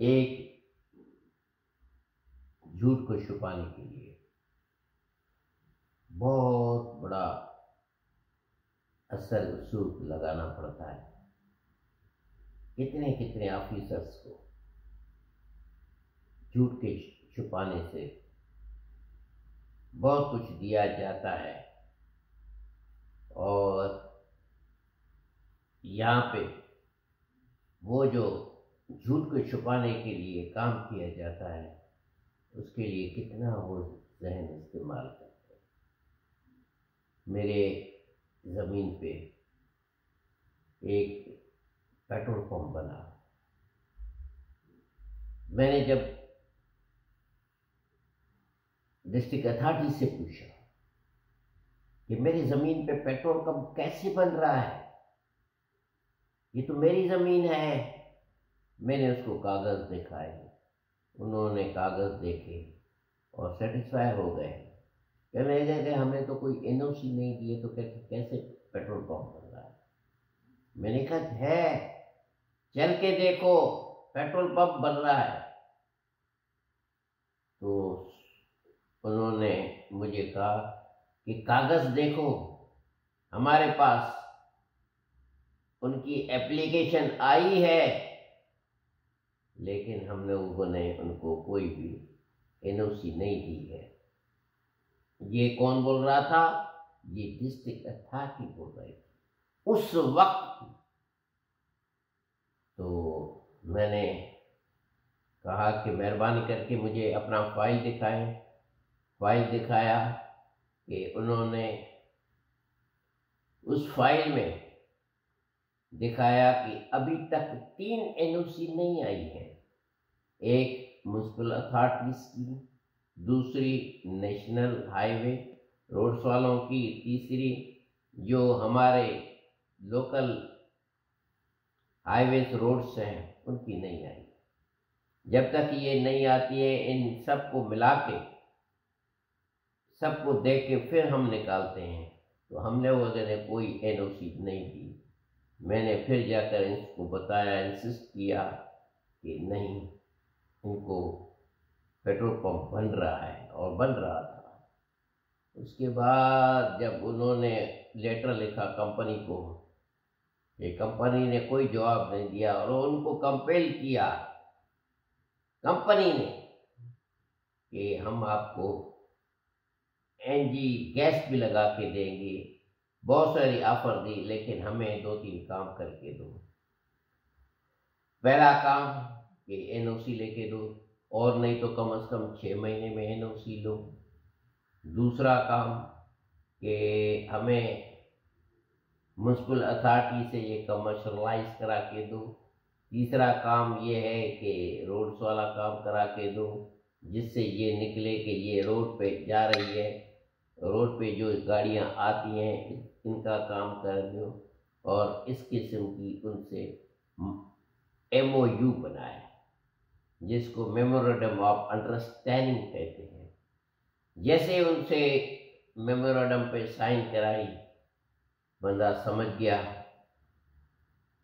एक झूठ को छुपाने के लिए बहुत बड़ा असर उसूल लगाना पड़ता है। कितने कितने ऑफिसर्स को झूठ के छुपाने से बहुत कुछ दिया जाता है और यहाँ पे वो जो झूठ को छुपाने के लिए काम किया जाता है, उसके लिए कितना वो जहन इस्तेमाल करते हैं। मेरे ज़मीन पे एक पेट्रोल पंप बना। मैंने जब डिस्ट्रिक्ट अथॉरिटी से पूछा कि मेरी ज़मीन पे पेट्रोल पंप कैसे बन रहा है? ये तो मेरी ज़मीन है। मैंने उसको कागज़ दिखाए। उन्होंने कागज़ देखे और सेटिस्फाई हो गए। कहने लगे कि हमें तो कोई एन नहीं दिए तो कहते कैसे पेट्रोल पंप बन रहा है? मैंने कहा, है, चल के देखो, पेट्रोल पंप बन रहा है। तो उन्होंने मुझे कहा कि, कागज़ देखो, हमारे पास उनकी एप्लीकेशन आई है लेकिन हमने उन्होंने उनको कोई भी एनओसी नहीं दी है। ये कौन बोल रहा था? ये डिस्ट्रिक्ट अथॉरिटी बोल रही थी। उस वक्त तो मैंने कहा कि मेहरबानी करके मुझे अपना फ़ाइल दिखाएँ। फ़ाइल दिखाया कि उन्होंने उस फ़ाइल में दिखाया कि अभी तक तीन एनओसी नहीं आई है। एक म्यूनसिपल अथॉरिटीज़ की दूसरी नेशनल हाईवे रोड्स वालों की, तीसरी जो हमारे लोकल हाईवेज रोड्स हैं, उनकी नहीं आई। जब तक ये नहीं आती है, इन सबको मिला के सबको देख के फिर हम निकालते हैं। तो हमने वगैरह कोई एनओसी नहीं दी। मैंने फिर जाकर इनको बताया इंसिस्ट किया कि नहीं, इनको पेट्रोल पंप बन रहा है और बन रहा था। उसके बाद जब उन्होंने लेटर लिखा कंपनी को, ये कंपनी ने कोई जवाब नहीं दिया और उनको कंपेल किया। कंपनी ने कि हम आपको एनजी गैस भी लगा के देंगे। बहुत सारी ऑफ़र दी, लेकिन हमें दो तीन काम करके दो। पहला काम कि एनओसी लेके दो, और नहीं तो कम से कम छः महीने में एनओसी लो। दूसरा काम कि हमें म्यूनसिपल अथॉरिटी से ये कमर्शलाइज करा के दो। तीसरा काम ये है कि रोड्स वाला काम करा के दो, जिससे ये निकले कि ये रोड पे जा रही है। रोड पे जो गाड़ियाँ आती हैं इनका काम कर दो और इस किस्म की उनसे एम ओ यू बनाए जिसको मेमोरेंडम ऑफ़ अंडरस्टैंडिंग कहते हैं। जैसे उनसे मेमोरेंडम पे साइन कराई, बंदा समझ गया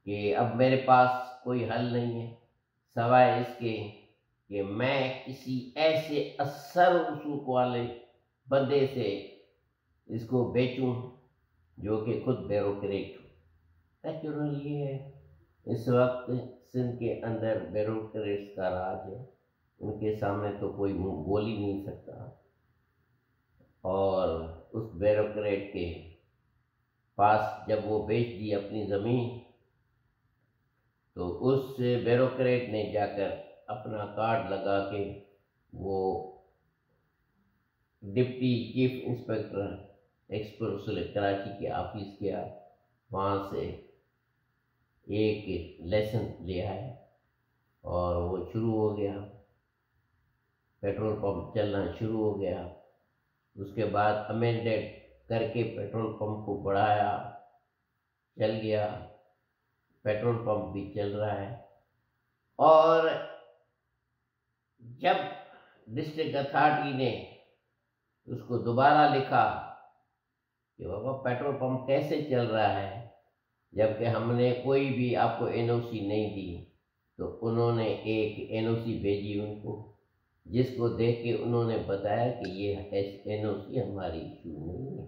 कि अब मेरे पास कोई हल नहीं है। सवाए इसके कि मैं किसी ऐसे असर उसूक वाले बंदे से इसको बेचूं जो कि खुद बेरोक्रेट हो। नेचुरल ये है। इस वक्त सिंध के अंदर बेरोक्रेट्स का राज है। उनके सामने तो कोई बोल ही नहीं सकता। और उस बेरोक्रेट के पास जब वो बेच दी अपनी ज़मीन तो उस बेरोक्रेट ने जाकर अपना कार्ड लगा के वो deputy chief inspector express Karachi के ऑफ़िस गया वहाँ से एक लेसन लिया है और वो शुरू हो गया। पेट्रोल पंप चलना शुरू हो गया। उसके बाद अमेंडेड करके पेट्रोल पंप को बढ़ाया, चल गया। पेट्रोल पंप भी चल रहा है। और जब डिस्ट्रिक्ट अथॉरिटी ने उसको दोबारा लिखा कि बाबा, पेट्रोल पंप कैसे चल रहा है? जबकि हमने कोई भी आपको एनओसी नहीं दी तो उन्होंने एक एनओसी भेजी उनको, जिसको देख के उन्होंने बताया कि ये एनओसी हमारी इशू नहीं है।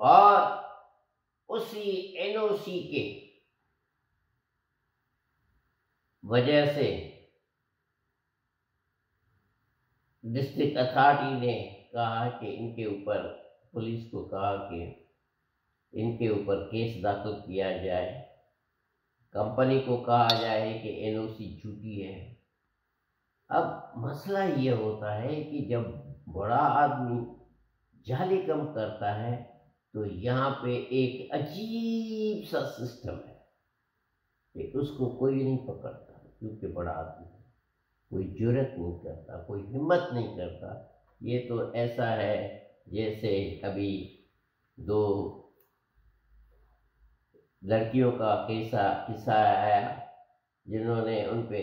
और उसी एनओसी के वजह से डिस्ट्रिक्ट अथॉरिटी ने कहा कि इनके ऊपर पुलिस को कहा कि इनके ऊपर केस दाखिल किया जाए। कंपनी को कहा जाए कि एनओसी झूठी है। अब मसला ये होता है कि जब बड़ा आदमी जाली कम करता है तो यहाँ पे एक अजीब सा सिस्टम है कि उसको कोई नहीं पकड़ता, क्योंकि बड़ा आदमी कोई ज़रूरत नहीं करता, कोई हिम्मत नहीं करता। ये तो ऐसा है जैसे अभी दो लड़कियों का कैसा किस्सा आया, जिन्होंने उन पे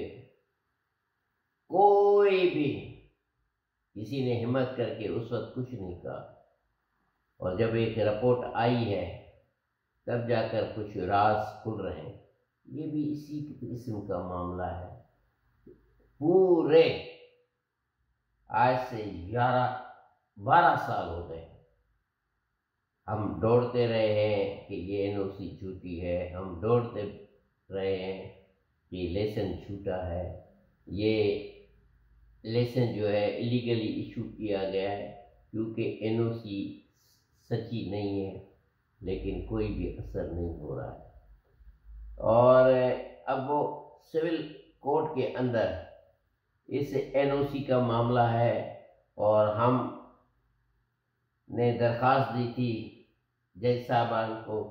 कोई भी किसी ने हिम्मत करके उस वक्त कुछ नहीं कहा। और जब एक रिपोर्ट आई है, तब जाकर कुछ राज खुल रहे हैं। ये भी इसी किस्म का मामला है। पूरे आज से ग्यारह बारह साल हो गए। हम दौड़ते रहे हैं कि ये एनओसी छूटी है, हम दौड़ते रहे हैं कि लेसन छूटा है। ये लेसन जो है इलीगली इशू किया गया है, क्योंकि एनओसी सच्ची नहीं है, लेकिन कोई भी असर नहीं हो रहा है। और अब वो सिविल कोर्ट के अंदर इस एनओसी का मामला है और हम ने दरख्वास्त दी थी जज साहबान को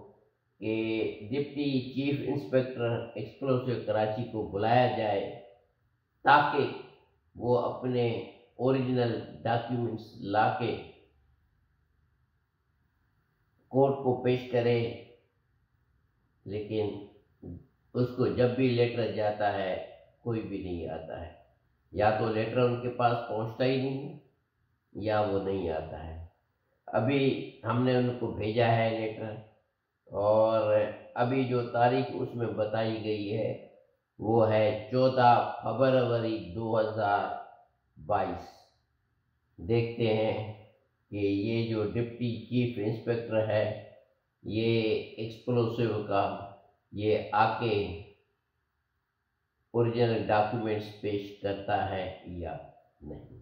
कि deputy chief inspector explosive Karachi को बुलाया जाए ताकि वो अपने ओरिजिनल डॉक्यूमेंट्स लाके कोर्ट को पेश करे। लेकिन उसको जब भी लेटर जाता है, कोई भी नहीं आता है। या तो लेटर उनके पास पहुँचता ही नहीं या वो नहीं आता है। अभी हमने उनको भेजा है लेटर, और अभी जो तारीख उसमें बताई गई है, वो है चौदह फरवरी 2022 देखते हैं कि ये जो डिप्टी चीफ इंस्पेक्टर है, ये एक्सप्लोसिव का, ये आके ओरिजिनल डॉक्यूमेंट्स पेश करता है या नहीं।